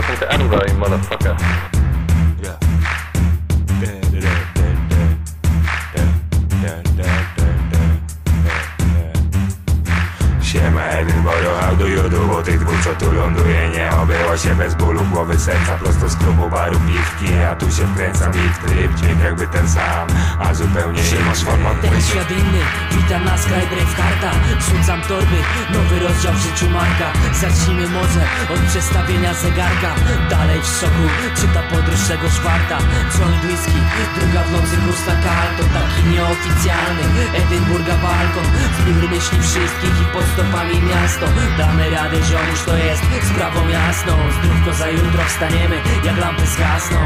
talking to anybody, motherfucker. Bo tych dwóch co tu ląduje nie obyło się bez bólu. Głowy serca Prosto z klubu baru piwki, ja tu się wkręcam i w tryb Dźwięk jakby ten sam, a zupełnie inny format Ten świat. inny, witam na Sky Brave karta. Rzucam torby, nowy rozdział w życiu Marka. Zacznijmy może od przestawienia zegarka. Dalej w szoku, czy ta podróż czegoś warta Joint whisky, druga w nocy kursa to taki nieoficjalny Edynburga balkon, zbiór myśli wszystkich i pod stopami miasto. Damy radę ziomuś, to jest sprawą jasną. Zdrówko za jutro wstaniemy, jak lampy zgasną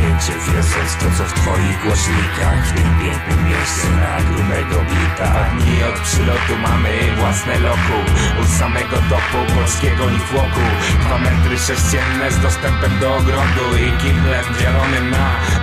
Święcie wierząc to co w twoich głośnikach? W tym pięknym mieście na grubego bita. Dni od przylotu mamy własne loku. U samego topu polskiego nifłoku Dwa metry sześcienne z dostępem do ogrodu I kimlem dzielonym na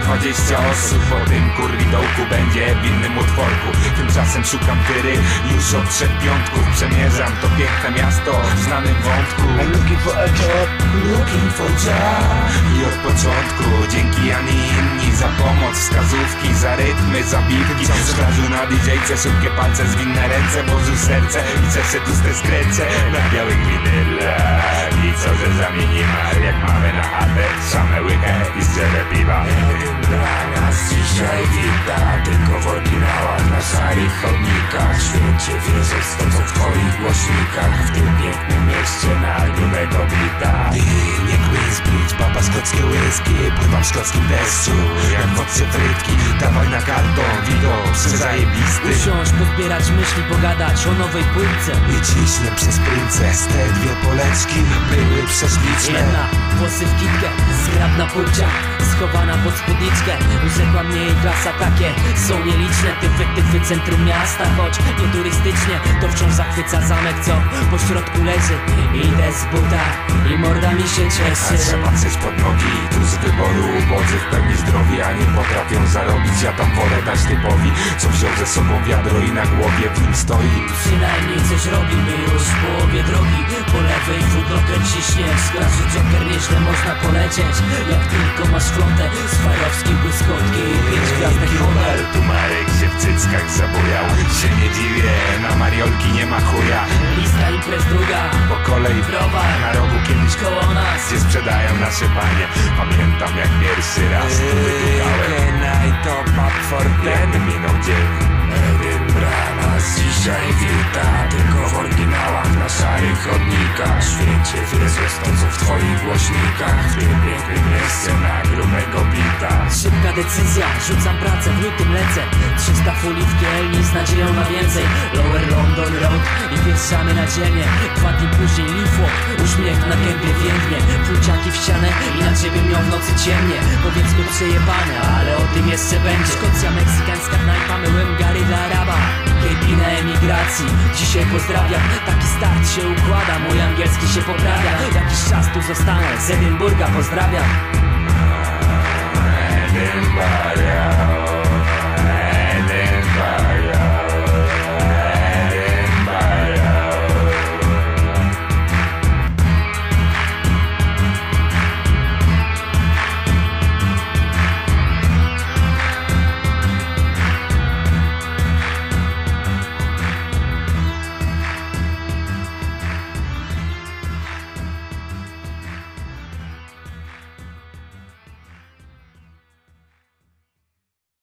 20 osób Po tym kurwidołku będzie w innym utworku. Tymczasem szukam tyry już od trzech piątków. Przemierzam to piękne miasto w znanym wątku. I'm looking for a job, looking for job. I od początku dzięki ani inni za pomoc Wskazówki, za rytmy, za bitki. Szklażu na DJ-ce, szybkie palce, zwinne ręce Bożu serce i serce tłuste skręcę Na białych winylach I co, że zamienimy jak mamy na chatę Same łychę i zdrzewę piwa. Dla nas dzisiaj wita Tylko w oryginałach na szarych chodnikach z to co w twoich głośnikach W tym pięknym Tureckie łyski Pływam szkockim deszczu Jak wod się frytki Dawaj widok przezajebisty Usiąść, pozbierać myśli, pogadać o nowej płytce I ciśnie przez princess Te dwie poleczki były prześliczne. Jedna, włosy w kitkę, zgrabna płcia Schowana pod spódniczkę. Rzekła mnie jej klasa takie Są nieliczne. Te wytyfy centrum miasta Choć nie turystycznie To wciąż zachwyca zamek, co po środku leży. Idę z buta i morda mi się A cieszy trzeba patrzeć pod nogi Tu z wyboru ubodzy w pełni zdrowi A nie potrafią zarobić. Ja tam wolę dać typowi Co wziął ze sobą wiadro i na głowie w nim stoi. Przynajmniej coś robimy już w połowie drogi. Po lewej foodlocker ciśnie Skraży joker nieźle można polecieć. Jak tylko masz flotę z fajowskich błyskotki. Pięć gwiazdek honor Tu Marek się w cyckach zabujał. Się nie dziwię, na mariolki nie ma chuja. Lista imprez druga. Po kolei Browar na rogu kiedyś koło nas. Gdzie sprzedają nasze panie. Pamiętam jak pierwszy raz tu wybiegałem Jak minął dzień Edynbra nas dzisiaj wita Tylko w oryginałach na szarych chodnikach Święcie wierzę to co w twoich głośnikach. W tym pięknym miejsce decyzja, rzucam pracę, w lutym lecę. 300 fuli w kielni z nadzieją na więcej. Lower London Road i pieszamy na ziemię. Dwa dni później Leafwalk, uśmiech na gębie więdnie. Pluciaki w ścianę i na ciebie miał w nocy ciemnie. Powiedz go przejebane, ale o tym jeszcze będzie. Szkocja, meksykańska knajpa, myłem gary dla Araba. KP na emigracji, dzisiaj pozdrawiam. Taki start się układa, mój angielski się poprawia. Jakiś czas tu zostanę, z Edynburga pozdrawiam